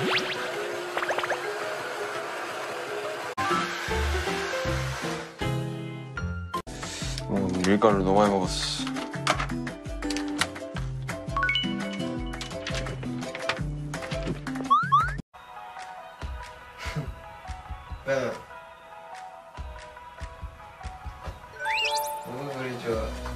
음, 어, 밀가루 너무 많이 먹었어. 네. 너무 그리 좋아.